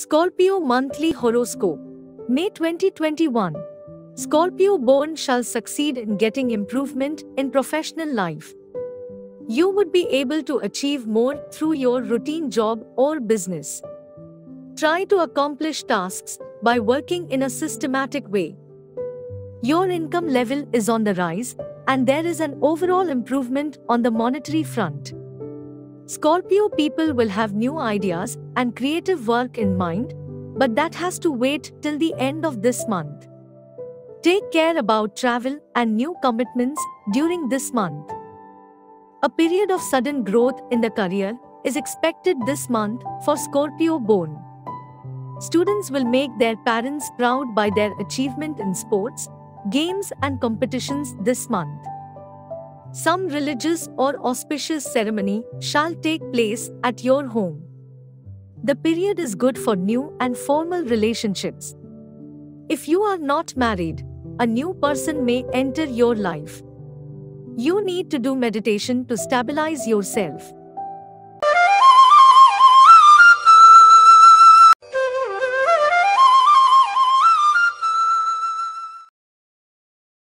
Scorpio Monthly Horoscope May 2021 Scorpio born shall succeed in getting improvement in professional life. You would be able to achieve more through your routine job or business. Try to accomplish tasks by working in a systematic way. Your income level is on the rise, and there is an overall improvement on the monetary front. Scorpio people will have new ideas and creative work in mind, but that has to wait till the end of this month. Take care about travel and new commitments during this month. A period of sudden growth in the career is expected this month for Scorpio born. Students will make their parents proud by their achievement in sports, games, and competitions this month. Some religious or auspicious ceremony shall take place at your home. The period is good for new and formal relationships. If you are not married, a new person may enter your life. You need to do meditation to stabilize yourself.